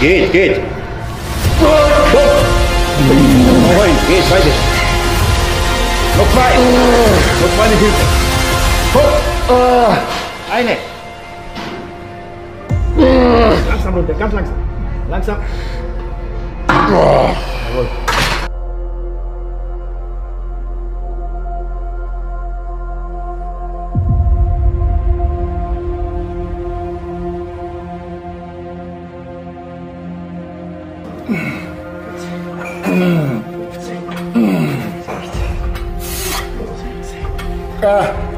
Geht, geht. Moin, geht, weiter. Noch zwei. Noch zwei eine Hilfe. Hopp. Eine. Langsam runter, ganz langsam. Langsam. Jawohl. Ah.